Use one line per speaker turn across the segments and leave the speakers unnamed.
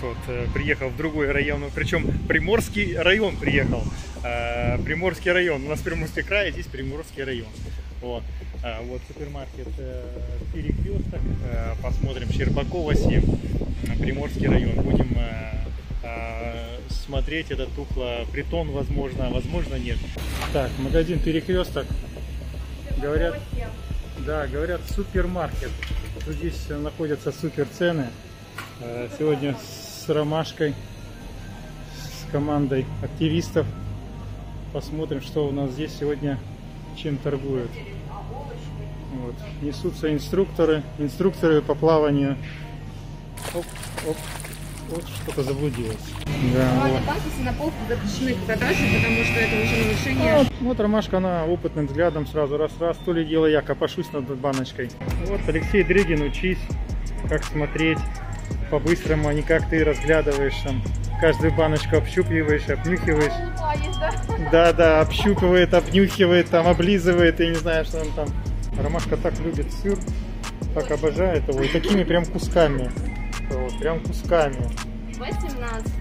Вот, э, приехал в другой район, причем Приморский район приехал. Э, Приморский район. У нас Приморский край, а здесь Приморский район. Вот, А, вот супермаркет э, Перекресток. Э, Посмотрим Щербакова 7, э, Приморский район. Будем э, э, смотреть этот тухло притон, возможно, а возможно нет. Так, магазин Перекресток. Говорят, да, говорят супермаркет. Здесь находятся супер цены. Э, Сегодня с Ромашкой, с командой активистов. Посмотрим, что у нас здесь сегодня, чем торгуют. Вот. Несутся инструкторы, инструкторы по плаванию. Оп, оп, вот что-то заблудилось. Да, вот.
На полку запрещены к продаже, потому что это уже нарушение.
Вот, вот Ромашка, она опытным взглядом сразу раз-раз, то ли дело я копошусь над баночкой. Вот Алексей Дрыгин, учись, как смотреть по-быстрому, а не как ты разглядываешь там. Каждую баночку общупливаешь, обнюхиваешь. Да-да, общупывает, обнюхивает, там, облизывает, я не знаю, что он там. Ромашка так любит сыр, так обожает его, и такими прям кусками. Вот, прям кусками.
18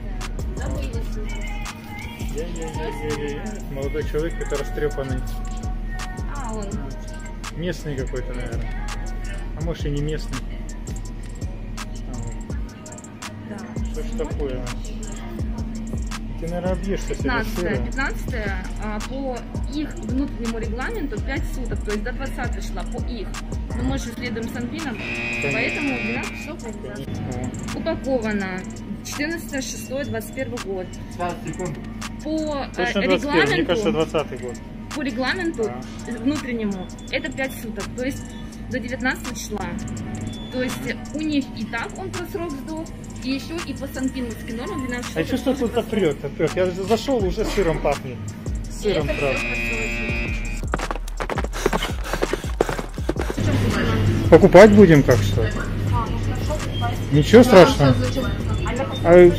Забыли
Я-я-я-я-я. Молодой человек, это растрепанный.
А, он.
Местный какой-то, наверное. А может и не местный.
Да.
Что ж такое? Ты, наверное, объешься себе
15
сыра.
15 а, по их внутреннему регламенту 5 суток, то есть до 20 шла по их. Но мы же следуем Санпинам, поэтому 12 часов нельзя.
О,
Упаковано 14 6 21 год. По э,
Точно 21, мне
регламенту,
кажется, 20 год.
по регламенту
Да.
внутреннему это 5 суток, то есть до 19 числа. То есть у них и так он про срок сдох, и еще и по санпинговской норме 12
А еще что тут запрет? Опять. Я зашел, уже сыром пахнет. Сыром, правда. Покупать будем как что? Ничего страшного. А,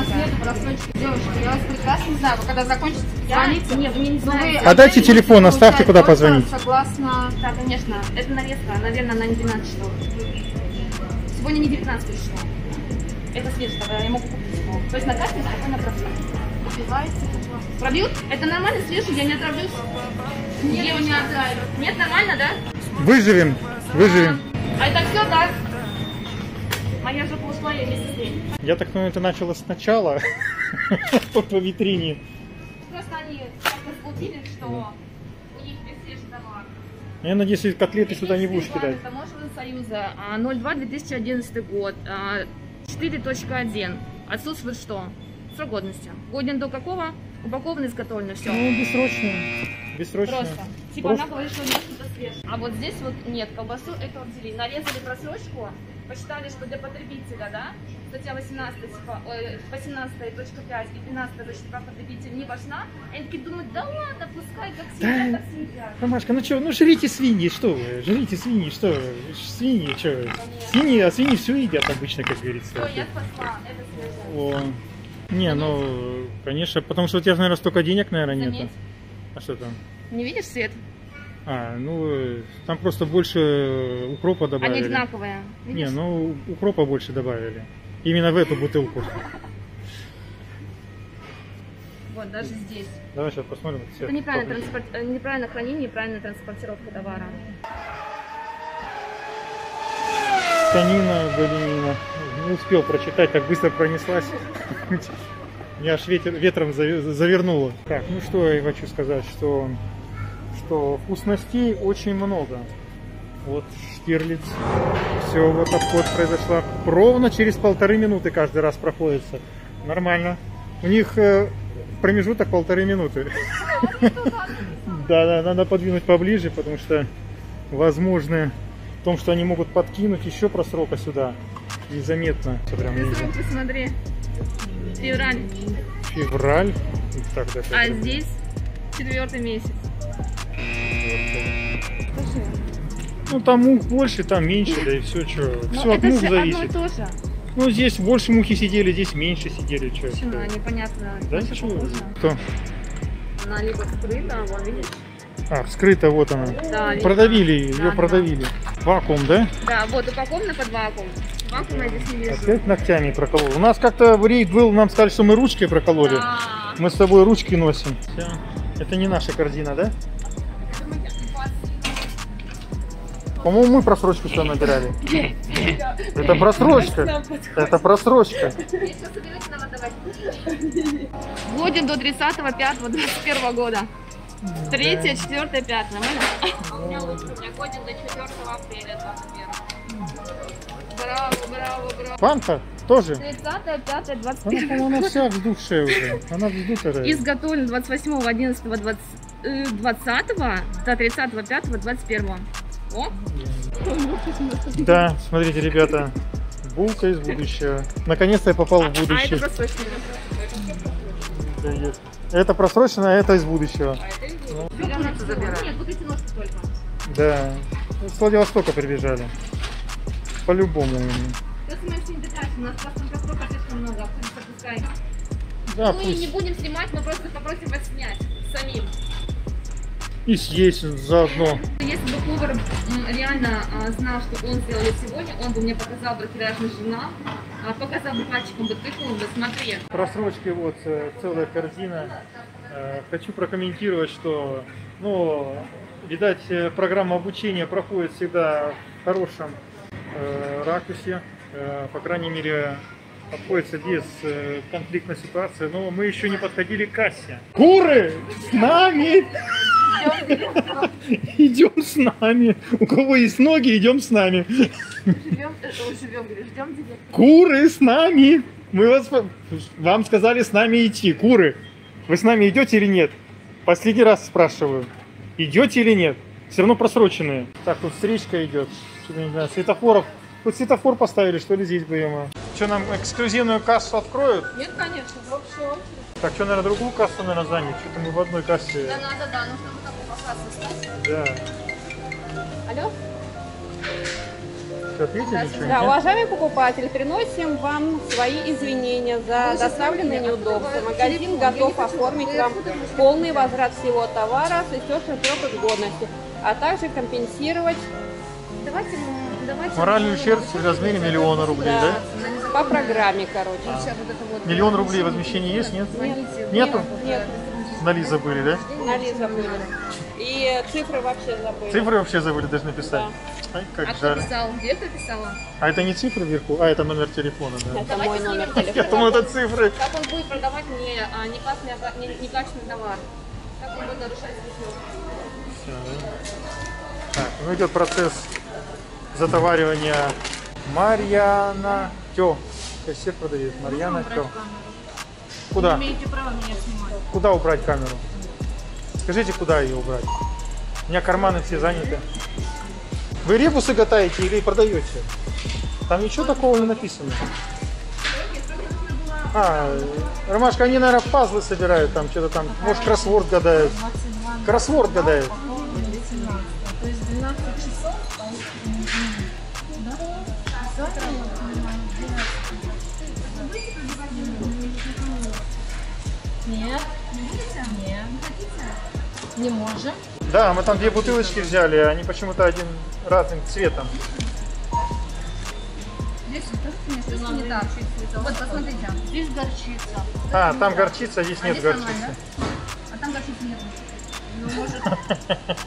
нас нет просрочки, девушка. Я вас прекрасно знаю. Вы когда закончите,
Я,
звоните.
нет, вы не
Но
знаете.
вы
А дайте телефон, оставьте, куда позвонить.
Согласно...
Да, конечно, это нарезка, наверное, на 12 часов. Сегодня не 19 число. Это свежее, я могу купить его. То есть на карте спокойно пробьют. Пробьют? Это нормально, свежий, я не отравлюсь? Нет, я не отравлю. Нет, нормально, да?
выживем, выживем.
А это все, да? Моя жопа ушла, я вместе с ней.
Я так понимаю, это началось сначала по витрине.
Просто они как-то сглупили, что у них свежий товар.
Я надеюсь, котлеты сюда не будешь кидать.
Таможенного союза а, 02-2011 год, а, 4.1. Отсутствует что? Срок годности. Годен до какого? Упакован, изготовлен, все.
Ну, бессрочно. Бессрочно.
Просто. Типа
Просто.
она говорит, что нет, что свежее. А вот здесь вот нет, колбасу это взяли. Нарезали просрочку, посчитали, что для потребителя, да, статья 18, типа, ой, 18.5 и 12.2 потребитель не важна. Они такие думают, да ладно, пускай как
Да.
съедят, так съедят.
Ромашка, ну что, ну жрите свиньи, что вы, жрите свиньи, что вы, свиньи, что вы. Свиньи, а свиньи все едят обычно, как говорится.
Все, я спасла, это свежее.
О. Не, ну, конечно, потому что у тебя, наверное, столько денег, наверное, нету.
Заметь.
А что там?
Не видишь свет?
А, ну, э, там просто больше укропа
Они
добавили.
одинаковые.
Не,
Видишь?
ну, укропа больше добавили. Именно в эту бутылку.
Вот, даже здесь.
Давай сейчас посмотрим. цвет.
Это неправильное, транспорт... э, неправильное хранение, неправильная транспортировка товара.
Тканина, галинина. Не успел прочитать, так быстро пронеслась. Меня аж ветер, ветром заве- завернуло. Так, ну что я хочу сказать, что, что вкусностей очень много. Вот Штирлиц. Все, вот обход произошла. Ровно через полторы минуты каждый раз проходится. Нормально. У них э, промежуток полторы минуты. Да, да, надо подвинуть поближе, потому что возможно в том, что они могут подкинуть еще просрока сюда. Незаметно. Прям
посмотри. Февраль.
Февраль. Так, да,
А здесь четвертый месяц.
Ну там мух больше, там меньше, да и все, что. Все от мух
же одно и
зависит.
то же.
Ну здесь больше мухи сидели, здесь меньше сидели, что.
Почему? Непонятно.
Да
Очень
чего?
похоже.
Кто?
Она либо скрыта, вон видишь?
А, вскрыта, вот она.
Да.
Продавили ее,
Да,
ее
да.
продавили. Вакуум, да?
Да, вот упакована под вакуум. Вакуум я здесь не вижу.
Опять ногтями проколол. У нас как-то в рейд был, нам сказали, что мы ручкой прокололи.
Да.
Мы с тобой ручки носим. Всё. Это не наша корзина, да? По-моему, мы просрочку сюда набирали. Это просрочка. Это просрочка.
Годен до 30.05.21 года. Третье, четвертое, пятое. Нормально? А у меня лучше, у меня годен до 4 апреля 21. Браво, браво, браво.
Фанта тоже.
30 5
Она,
21
по-моему, вся вздувшая уже. Она вздутая.
Изготовлен 28 11 20, э, 20 до 30 5 21 О,
Да, смотрите, ребята. Булка из будущего. Наконец-то я попал в
а это
будущее.
просроченное.
Да, есть. Это просрочено, а это из будущего.
Нет, вот эти ножки только.
Да. С Владивостока прибежали. По-любому.
Сейчас мы все не дотратим, у нас просто настолько слишком много, пусть.
Да,
не будем снимать, мы просто попросим вас снять самим.
И съесть заодно.
Если бы повар реально а, знал, что он сделал сегодня, он бы мне показал бракеражный журнал, а, показал бы пальчиком бы тыкнул бы, смотри.
Просрочки вот э, целая корзина. Э, Хочу прокомментировать, что, ну, видать, э, программа обучения проходит всегда в хорошем э, ракурсе, Э, по крайней мере, обходится без э, конфликтной ситуации, но мы еще не подходили к кассе. Куры! С нами! Идем с нами. У кого есть ноги, идем с нами.
Живем, живем, ждем.
Куры с нами. Мы вас, вам сказали с нами идти. Куры, вы с нами идете или нет? Последний раз спрашиваю. Идете или нет? Все равно просроченные. Так, тут встречка идет. Что-то не знаю, светофоров. Тут светофор поставили, что ли, здесь будем? Что, нам эксклюзивную кассу откроют?
Нет, конечно, вообще.
Так, что, наверное, другую кассу, наверное, занять? Что-то мы в одной кассе.
Да надо, да, нужно
Да.
Алло?
Что, ответили? что,
Да,
нет?
уважаемый покупатель, приносим вам свои извинения за доставленные неудобства. Магазин готов оформить вам полный возврат всего товара с истекшим сроком годности, а также компенсировать
Давайте, давайте.
Моральный ущерб в размере миллиона рублей, да?
по программе, короче.
Миллион рублей возмещение есть, нет?
Звоните.
Нету?
Нет,
Нали забыли, да?
нали забыли. И цифры вообще забыли.
Цифры вообще забыли даже написать. Ай,
А
как
кто
жаль.
писал? Директор писала?
А это не цифры вверху, а это номер телефона, да?
Это мой номер
Я
телефона.
думаю, это цифры.
Как он будет продавать не, а, некачественный, ага- не, некачественный товар? Как он будет нарушать
да. Так, ну идет процесс затоваривания Марьяна Тё. Кассет продает. Марьяна Тё. Куда?
имеете право меня снимать.
Куда убрать камеру? Скажите, куда ее убрать? У меня карманы все заняты. Вы ребусы катаете или продаете? Там ничего такого не написано. А, Ромашка, они, наверное, пазлы собирают, там что-то там, может, кроссворд гадают. Кроссворд гадают.
То есть 12 часов, Нет. Нет. Не можем.
Да, мы там две бутылочки взяли, они почему-то один разным цветом.
Здесь что-то не так. Вот, посмотрите.
Здесь горчица.
А, там горчица, здесь нет
здесь
горчицы.
А там горчицы нет. Ну, может...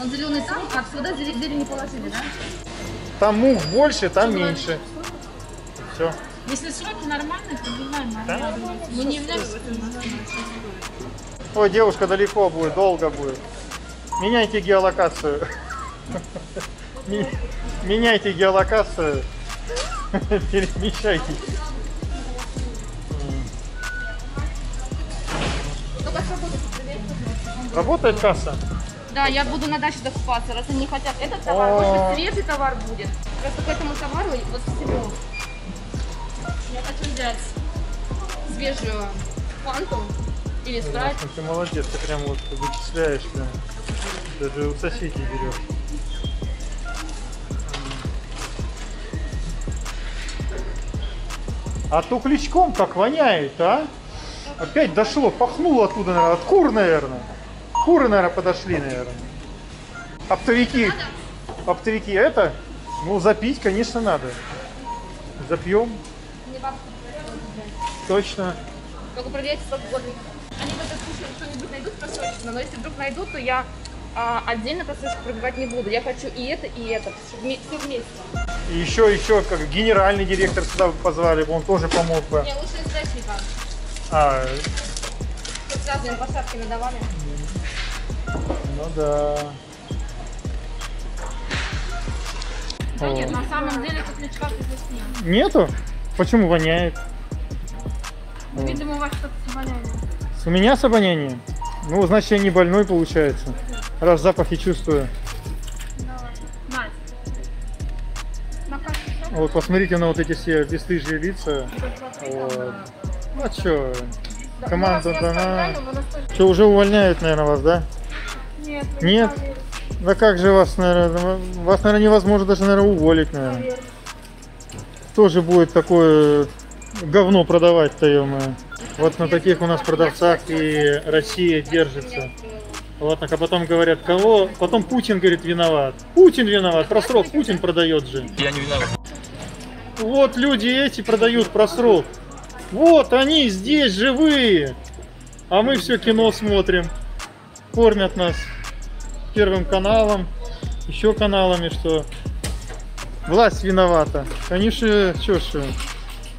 Он зеленый там, а сюда зелень не положили, да?
Там мух больше, там меньше. Все.
Если сроки нормальные, то
Да?
нормально. Мы не являемся
Ой, девушка далеко будет, долго будет. Меняйте геолокацию. Меняйте геолокацию. Перемещайтесь. Работает касса?
Да, я буду на даче закупаться, раз они не хотят этот товар, может быть свежий товар будет. Просто к этому товару вот всего. Я хочу взять свежую фанту или спрайт.
Ты молодец, ты прям вот вычисляешь прям. Даже у соседей берешь. А тухлячком как воняет, а? Опять дошло, пахнуло оттуда, наверное, от кур, наверное. куры, наверное, подошли, наверное. Оптовики. Оптовики это? Ну, запить, конечно, надо. Запьем. Точно.
Только проверяйте годности. Они в этот случай что-нибудь найдут просроченно, но если вдруг найдут, то я а, отдельно просрочку пробивать не буду. Я хочу и это, и это. Все вместе.
И еще, еще, как генеральный директор сюда позвали, он тоже помог бы.
Не, лучше СДшника.
А,
Тут сразу им по шапке надавали.
ну да.
Да
О.
нет, на самом деле котлячка здесь нет.
Нету? Почему воняет?
Видимо, у вас что-то с обонянием.
У меня с обонянием? Ну, значит, я не больной, получается. Раз запахи чувствую. Вот посмотрите на вот эти все бесстыжие лица. Вот. Ну а чё? Команда дана. Что, уже увольняют, наверное, вас, да?
Нет,
Нет? Да как же вас, наверное, вас, наверное, невозможно даже, наверное, уволить, наверное. Тоже будет такое говно продавать-то. Вот на таких у нас продавцах и Россия держится. Вот, так, а потом говорят, кого? Потом Путин, говорит, виноват. Путин виноват, просрок Путин продает же.
Я не виноват.
Вот люди эти продают просрок. Вот они здесь живые. А мы все кино смотрим. Кормят нас первым каналом, еще каналами, что власть виновата. Конечно, что ж,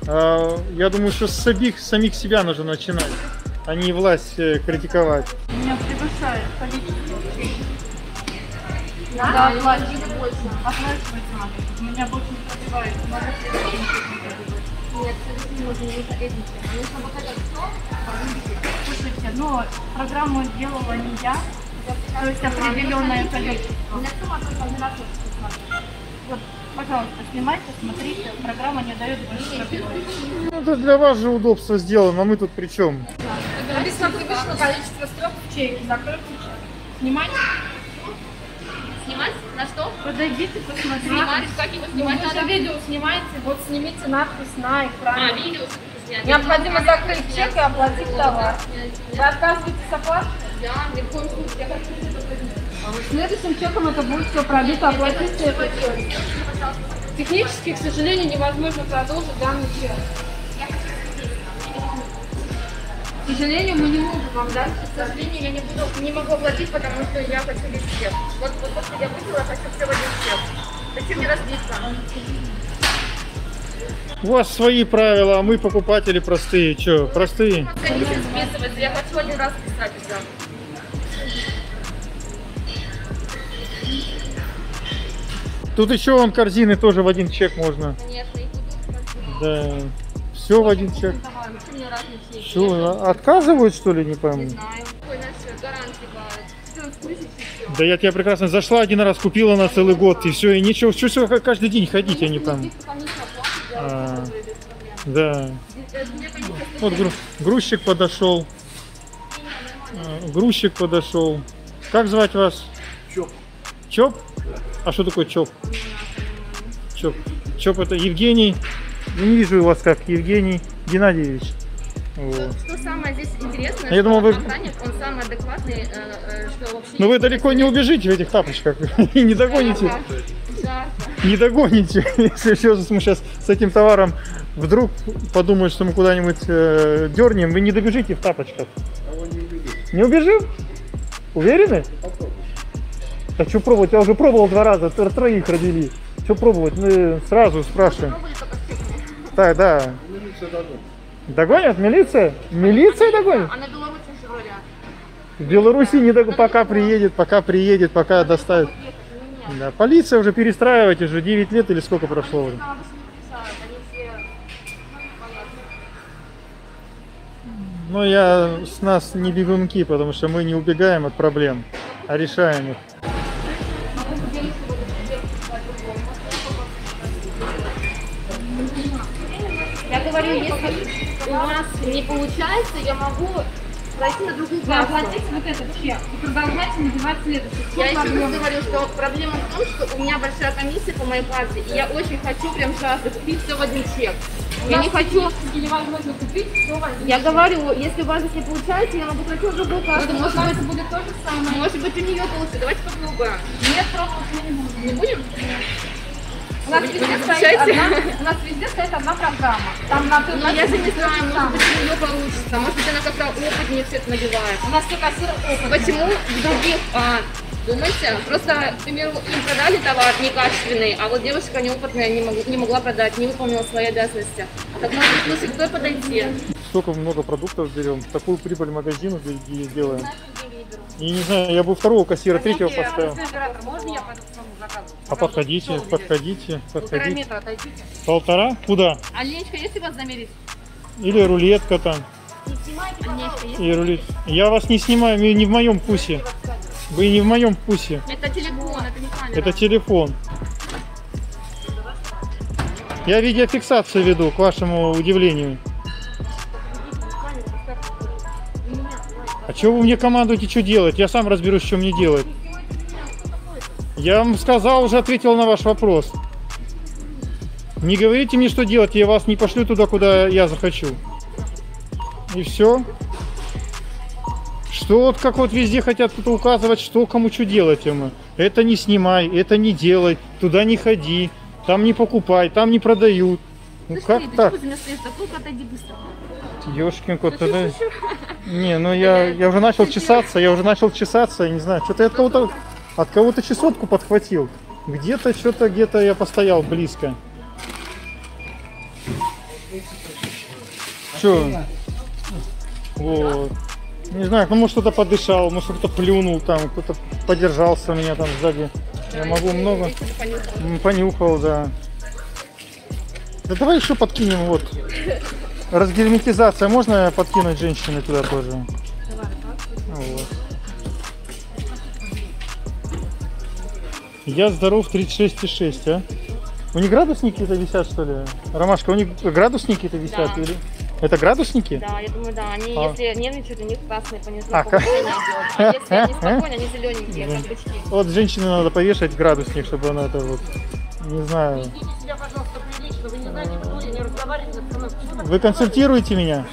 а, я думаю, что с самих, самих себя нужно начинать, а не власть э, критиковать.
Меня количество. Надо оплачивать больше. Оплачивать надо. Меня больше не пробивает. Надо.
Нет, все не нужно, не нужно этим. Нужно вот это все.
Слушайте, но программу делала не я. То есть определенное количество.
У меня сама только один раз. Вот,
пожалуйста, снимайте, смотрите. Программа не дает больше пробивать.
Ну, это для вас же удобство сделано, а мы тут при чем?
Написано превышено количество строк в чеке. Закройте чек. Снимайте.
Снимать? На что?
Подойдите, посмотрите.
Снимать? Как его
Ну,
снимать
вы же видео снимаете, вот снимите надпись на
А,
экране.
видео снять.
Необходимо закрыть чек и оплатить товар. Вы отказываетесь оплатить?
Да, ни в коем случае. Я хочу это произвести.
Следующим чеком это будет все пробито, оплатите этот чек. Технически, к сожалению, невозможно продолжить данный чек. К сожалению, мы не можем вам дать.
К сожалению, я не, буду, не могу оплатить, потому что я хочу весь чек. Вот, вот что я выпила, я хочу все в один чек. Зачем мне разбиться?
У вас свои правила, а мы покупатели простые. Че, простые?
Я хочу один раз писать
Тут еще вон корзины тоже в один чек можно.
Конечно, и буду.
Да. Все в один чек. Что, отказывают что ли, не пойму?
Не знаю. Какой наш гарантии бывает? 14 тысяч и все.
Да я тебя прекрасно зашла один раз, купила на целый год, и все, и ничего, что все каждый день ходить, я не
оплаты
А. Да.
Э,
Вот гру- грузчик подошел. А, Грузчик подошел. Как звать вас? Чоп. Чоп? А что такое Чоп? Чоп. Чоп это Евгений. Я не вижу вас как Евгений Геннадьевич. Вот.
Что самое здесь интересное,
А я
что
думал, вы-
охранник, он самый адекватный, э, э, что вообще...
Но вы далеко не убежите в этих тапочках и не догоните.
Жарко. Жарко.
Не догоните, если все мы сейчас с этим товаром вдруг подумают, что мы куда-нибудь э, дернем, вы не добежите в тапочках. Не убежим? Уверены? А что пробовать? Я уже пробовал два раза, тро- троих родили. Что пробовать? Мы сразу спрашиваем.
Пробовали только с чеками.
Так, да. Догонят? Милиция? Милиция догонит?
А на Беларуси же вроде.
В Беларуси не дог... пока приедет, пока приедет, пока доставит.
Ну.
Да, полиция уже перестраивать уже 9 лет или сколько прошло уже.
Ну.
Но я с нас не бегунки, потому что мы не убегаем от проблем, а решаем их.
У вас не получается, я могу пройти на другую
Вы
кассу.
вот этот чек и продолжайте надевать следующий.
Я еще раз говорю, что проблема в том, что у меня большая комиссия по моей карте, и я очень хочу прям сейчас купить все в один чек. Я не хочу.
невозможно купить, все возьмите.
Я говорю, если у вас здесь не получается, я могу пройти в другую карту. Может быть,
будет то же самое.
может быть, у нее получится. Давайте попробуем.
Нет, пробовать мы не будем.
Не будем?
У нас, везде стоит одна, у нас везде стоит одна программа. Там на
Ну, я же не знаю, может быть, у нее получится. Может быть, она как-то опытнее все это надевает.
У нас все кассиры опытные.
Почему в других, а, думаете, просто, к примеру, им продали товар некачественный, а вот девушка неопытная не, мог- не могла продать, не выполнила свои обязанности. А так может быть, лучше к той подойти.
Столько много продуктов берем, такую прибыль магазину де- де- делаем. И не знаю, я бы второго кассира, третьего поставил.
Можно я
А подходите, подходите,
Полтора
подходите.
метра отойдите.
Полтора? Куда?
Оленечка, есть у вас замерить?
Или рулетка там. И рулет. Я вас не снимаю, вы не в моем вкусе. Вы не в моем вкусе.
Это телефон, это не камера.
Это телефон. Я видеофиксацию веду, к вашему удивлению. А чего вы мне командуете, что делать? Я сам разберусь, что мне делать. Я вам сказал, уже ответил на ваш вопрос. Не говорите мне, что делать, я вас не пошлю туда, куда я захочу. И все. Что вот как вот везде хотят тут указывать, что кому что делать ему. Это не снимай, это не делай, туда не ходи, там не покупай, там не продают. Ну
Ты
как так? Ёшкин кот, это... Не, ну я, я уже начал чесаться, я уже начал чесаться, я не знаю, что-то я от кого-то от кого-то чесотку подхватил. Где-то, что-то, где-то я постоял близко. Че? Вот. Не знаю, ну может кто-то подышал, может кто-то плюнул там, кто-то подержался меня там сзади. Я могу много. М, Понюхал, да. Да давай еще подкинем вот. Разгерметизация. Можно подкинуть женщины туда тоже? Я здоров 36,6, а? У них градусники это висят, что ли? Ромашка, у них градусники это висят?
Да.
Или? Это градусники?
Да, я думаю, да. Они,
А.
если нервничают, у них красные понесли.
А, как?
А если они спокойны, они зелененькие,
Да.
как бычки.
Вот женщине надо повешать градусник, чтобы она это вот, не знаю.
Ведите себя, пожалуйста, прилично. Вы не знаете, кто я, не разговаривайте со мной.
Вы консультируете меня?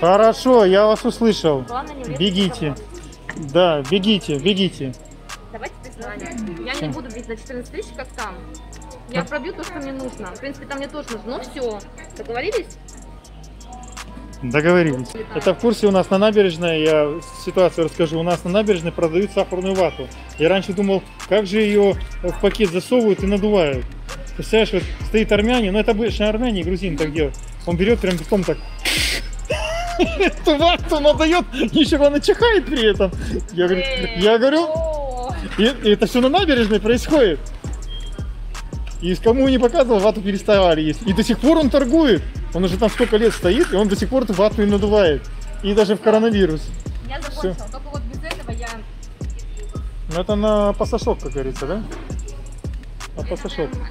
Хорошо, я вас услышал. Бегите. Да, бегите, бегите.
Я не буду бить за 14 тысяч, как там. Я пробью то, что мне нужно. В принципе, там мне тоже нужно. Ну все. Договорились?
Договорились. Это в курсе у нас на набережной, я ситуацию расскажу, у нас на набережной продают сахарную вату. Я раньше думал, как же ее в пакет засовывают и надувают. Представляешь, вот стоит армянин, ну это обычно армяне и грузин так делают. Он берет прям битом так эту вату надает, еще она чихает при этом. Я говорю, я говорю, и, и это все на набережной происходит. И кому не показывал, вату переставали есть. И до сих пор он торгует. Он уже там сколько лет стоит, и он до сих пор эту вату и надувает. И даже в коронавирус.
Я закончила. Только вот без этого я...
Ну это на пассажок, как говорится, да? На
Обязательно.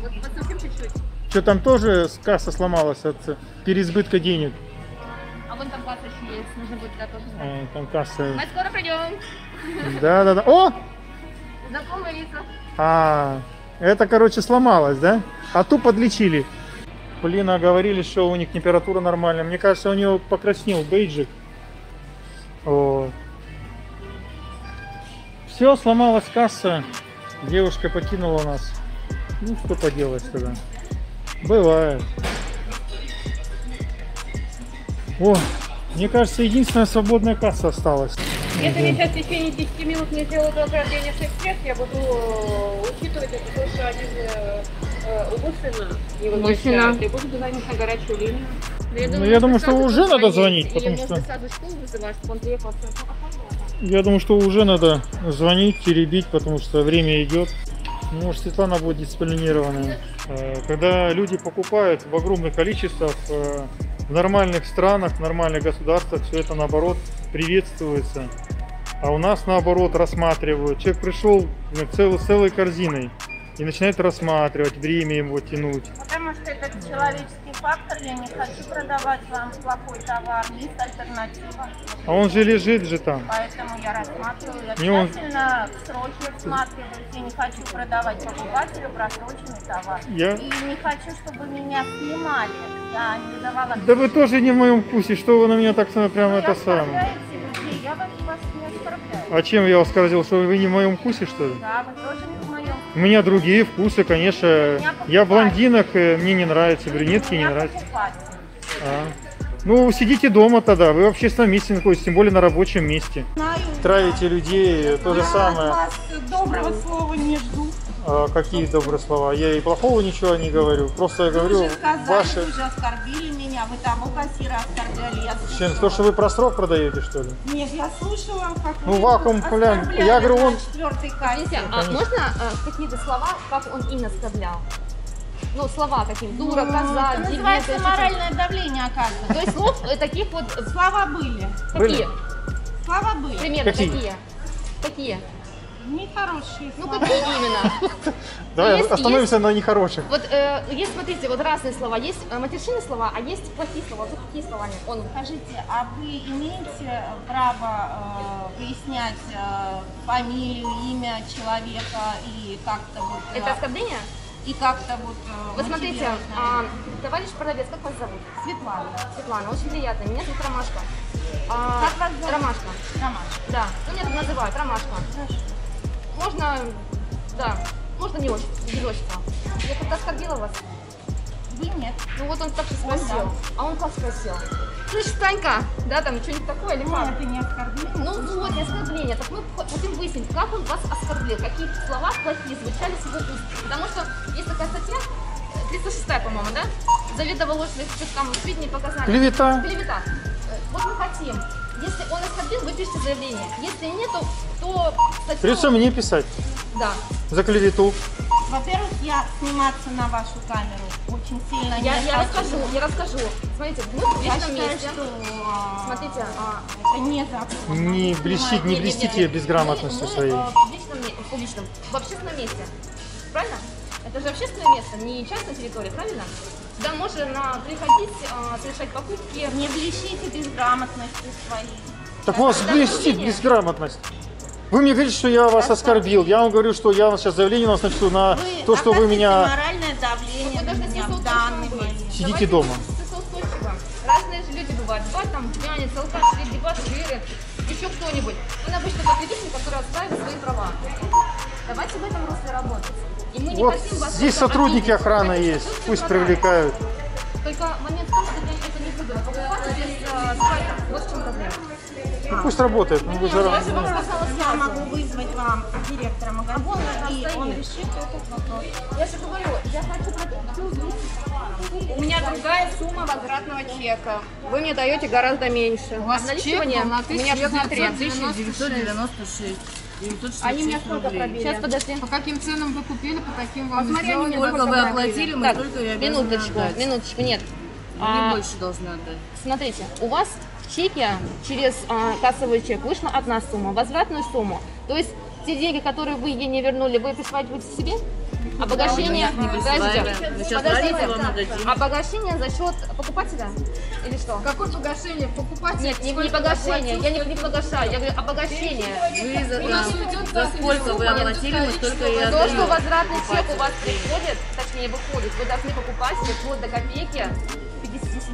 Вот, вот совсем чуть-чуть.
Что там тоже касса сломалась от переизбытка денег?
Знать.
Э, Там касса.
Мы скоро придем.
Да, да, да. О!
Знакомые лица.
А, это, короче, сломалось, да? А ту подлечили. Блин, а говорили, что у них температура нормальная. Мне кажется, у него покраснел бейджик. Вот. Все, сломалась касса. Девушка покинула нас. Ну, что поделать тогда. Бывает. О, мне кажется, единственная свободная касса осталась.
Если мне сейчас в течение 10 минут не сделают возврат денежных средств, я буду э, учитывать это, то, что они умышленно не возвращают. И буду звонить на горячую линию.
Ну, я думаю, что уже надо звонить, потому что-. Я думаю, что уже надо звонить, теребить, потому что время идет. Может, Светлана будет дисциплинированная. Э, Когда люди покупают в огромных количествах э, в нормальных странах, в нормальных государствах, все это наоборот приветствуется. А у нас наоборот рассматривают. Человек пришел э, цел- целой корзиной и начинает рассматривать, время его тянуть.
Потому
что это человеческий фактор. Я не хочу продавать вам плохой товар. Есть альтернатива.
А он же лежит же там.
Поэтому я рассматриваю. Я
Не он-
тщательно сроки всматриваюсь. Я не хочу продавать покупателю просроченный товар.
Я-
И не хочу, чтобы меня снимали. Не.
Да вы тоже не в моем вкусе, что вы на меня так прямо
Вы
это самое.
оскорбляете людей. Я вас, вас не оскорбляю.
А чем я вас сказал, что вы не в моем вкусе, что ли?
Да, вы тоже не в моем
У меня другие вкусы, конечно. Я блондинок, э, мне не нравится, брюнетки не нравятся. А. Ну, сидите дома тогда, вы в общественном месте находитесь, тем более на рабочем месте. Травите людей, то же самое.
вас доброго слова не жду.
А какие добрые слова? Я и плохого ничего не говорю. Просто я говорю,
вы же сказали,
ваши...
вы же оскорбили меня, вы того кассира оскорбляли. Я
Чем?
слушала.
То, что вы про срок продаете, что ли?
Нет, я слушала, как
Ну,
вы
вакуум, блин,
оскорбляли
я говорю, он-
четвертый
Смотрите, а можно э, какие-то слова, как он именно оскорблял? Ну, слова какие? Дура,
Ну,
коза,
это называется
есть-
моральное давление, оказывается.
То есть слов э, таких вот...
Слова были.
Были?
Какие?
Слова были.
Примерно
Какие?
какие?
Нехорошие
Ну,
слова.
какие именно?
Давай
Есть-
остановимся на нехороших.
Вот э, есть, смотрите, вот разные слова. Есть э, матершинные слова, а есть плохие слова. Вот какие слова нет? Он
Скажите, а вы имеете право э, выяснять э, фамилию, имя человека и как-то вот... э,
это оскорбление?
и как-то вот... э,
Вот смотрите,
мотивировать,
а,
наверное?
товарищ продавец, как вас зовут?
Светлана.
Светлана, очень приятно. Меня зовут Ромашка. А,
Как вас зовут?
Ромашка.
Ромашка.
Да. Ну, меня так называют, Ромашка. Можно, да, можно не очень, без отчества. Я как-то оскорбила вас.
Вы нет.
Ну вот он так и спросил. А он как спросил? Слышь, Танька, да, там что-нибудь такое или
Ну,
как?
это не оскорбление.
Ну вот, не оскорбление. Так мы хотим выяснить, как он вас оскорбил, какие слова плохие звучали с его уст. Потому что есть такая статья, э, 306, по-моему, да? Заведомо ложных там сведений показаний.
Клевета.
Клевета. Э, Вот мы хотим. Если он оскорбил, вы пишите заявление. Если нет, то, то статью...
Придется мне писать
Да.
за клевету.
Во-первых, я сниматься на вашу камеру очень сильно
Я,
не
я расскажу, я расскажу. Смотрите, мы в личном
считаю,
месте.
что э,
Смотрите, а,
это не законно.
Не
снимаете.
не
Не, не,
блестите
не.
безграмотностью
мы,
своей.
Мы, э, в личном, в публичном, в общественном месте. Правильно? Это же общественное место, не частная территория, правильно? Сюда можно приходить, э, совершать покупки.
Не блещите безграмотностью своей.
Так у вас блестит безграмотность. Вы мне говорите, что я вас оскорбил. Я вам говорю, что я сейчас заявление у нас напишу на
Вы
то, что вы меня...
моральное давление
Вы
на меня в данный момент.
Сидите
Давайте
дома.
Разные же люди бывают. Бывают там пьяницы, алкаши, дебоширы, еще кто-нибудь. Он обычно потребитель, который отстаивает свои права. Давайте в этом русле работать. И мы не
Вот
хотим вас
здесь сотрудники
обидеть.
охраны
Хотим,
есть,
чтобы
пусть
вы
привлекают.
Только момент в том, что я это не буду покупать без э, спайка. Вот в чем проблема.
Ну, пусть работает. Ну, вы же-
Я
могу вызвать вам директора магазина, и он решит этот вопрос.
Я же говорю, я хочу продать.
У меня другая сумма возвратного чека. Вы мне даете гораздо меньше.
У вас чек был на
У меня 63.
1996. 966
Они меня сколько
рублей.
пробили?
Сейчас, подожди.
По каким ценам вы купили, по таким вам
Посмотри,
сделали.
они
Сколько вы оплатили, мы
Так,
только и обязаны
минуточку,
отдать.
минуточку, нет.
Вы
А,
больше должны отдать.
Смотрите, у вас чеке через а, кассовый чек вышла одна сумма, возвратную сумму. То есть те деньги, которые вы ей не вернули, вы присваиваете будете себе? Обогащение,
присваиваем.
подождите, подождите.
вам
обогащение за счет покупателя или что?
Какое погашение? Покупатель?
Нет, не, не погашение, я не, не погашаю, я говорю обогащение.
Вы за,
У нас
за- сколько вы оплатили, мы столько и
То, что возвратный чек у вас приходит, точнее выходит, вы должны покупателю вплоть до копейки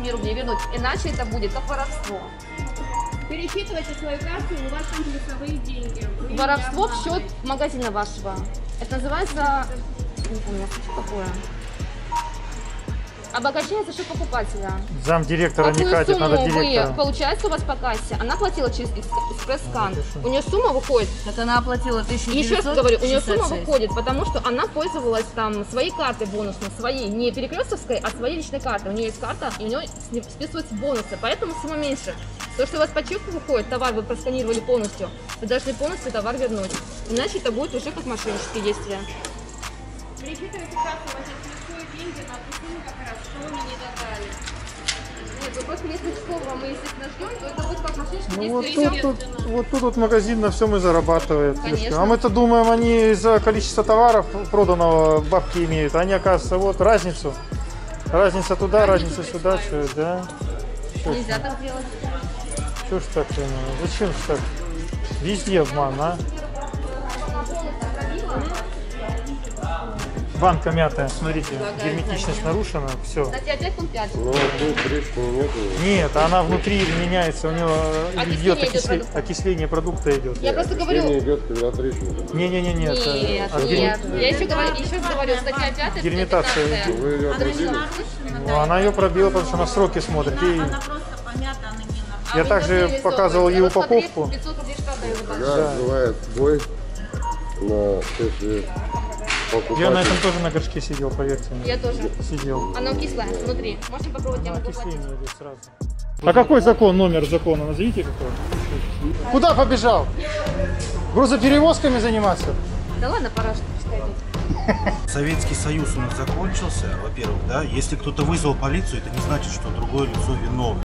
57 рублей вернуть, иначе это будет как воровство.
Пересчитывайте свою карту, у вас там плюсовые деньги. Вы
Воровство в счет магазина вашего. Это называется... Не помню, что такое. Обогащение за счет покупателя.
Зам директора не
Какую
катит, надо
сумму вы,
директора.
получается, у вас по кассе? Она платила через экс- экспресс-скан. У нее сумма выходит
Так она оплатила 1966.
Еще раз говорю, у нее сумма выходит, потому что она пользовалась там своей картой бонусной, своей, не перекрестовской, а своей личной картой. У нее есть карта, и у нее списываются бонусы, поэтому сумма меньше. То, что у вас по чеку выходит, товар вы просканировали полностью, вы должны полностью товар вернуть. Иначе это будет уже как мошеннические действия.
Пересчитывайте карту, у вас есть плюсовые деньги на что вы мне не додали.
Нет, если часового мы, естественно, ждем, то это будет как мошеннические
Ну, вот, тут, тут, вот тут вот магазин на всем и зарабатывает.
Конечно.
А мы-то думаем, они за количество товаров проданного бабки имеют. Они, оказывается, вот разницу Разница туда, разница сюда, что, да?
Нельзя так делать.
Что ж так, зачем ж так? Везде обман, а? Банка мятая, смотрите, герметичность нарушена, все.
Кстати, опять пункт 5.
Ну, нету.
Нет, она внутри меняется, у нее
Окисление
идет
идет
окисле-
продукта.
окисление продукта идет.
Я просто говорю...
идет, когда трещина.
Не-не-не, нет.
Нет,
от
нет. Я еще говорю, еще говорю, статья 5,
Герметация
15.
Вы ее пробили?
Ну, она ее пробила, потому что на сроки смотрит. И
Она просто помята, она не на
я также показывал ей упаковку.
500 рублей штраф даю за банку.
Когда бывает бой на если
Я на этом тоже на горшке сидел, поверьте мне.
Я тоже.
Сидел.
Она кислая внутри. Можно попробовать, могу
Окисление
платить.
идет сразу. А какой закон, номер закона, назовите какой? Куда побежал? Грузоперевозками заниматься?
Да ладно, пора, что.
Советский Союз у нас закончился, во-первых, да. Если кто-то вызвал полицию, это не значит, что другое лицо виновно.